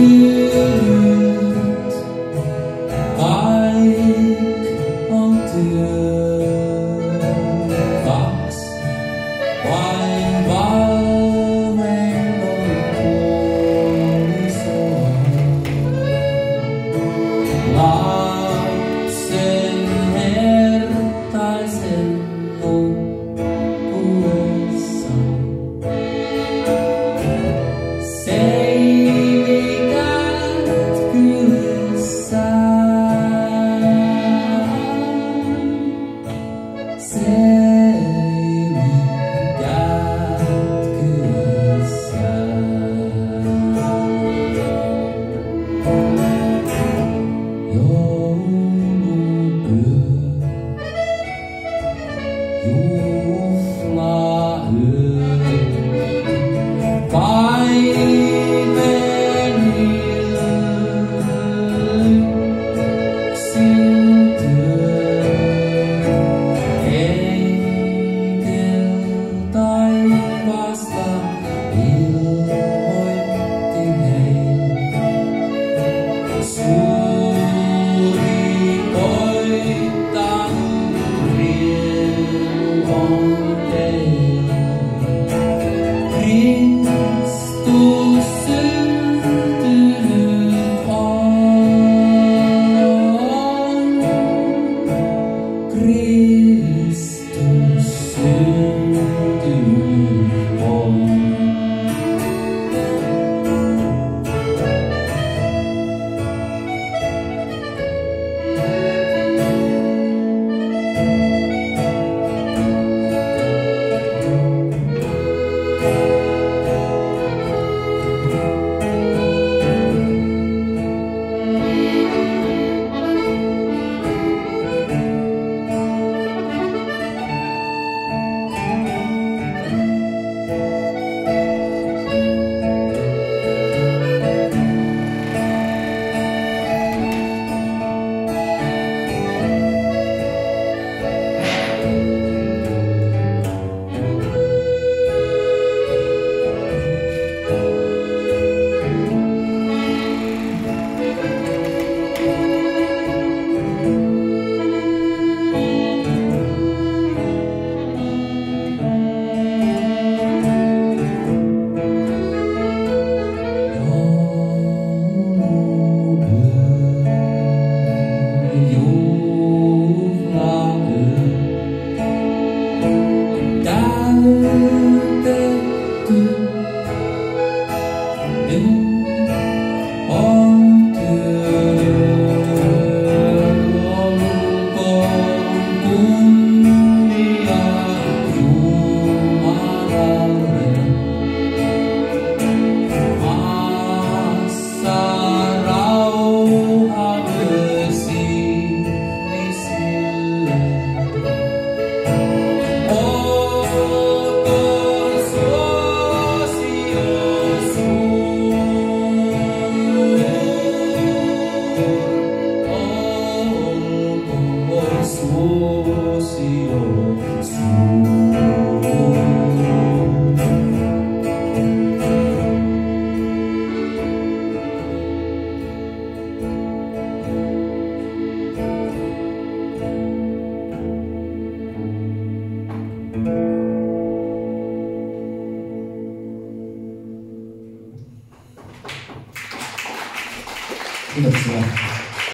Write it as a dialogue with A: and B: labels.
A: feet Bike. いいですね。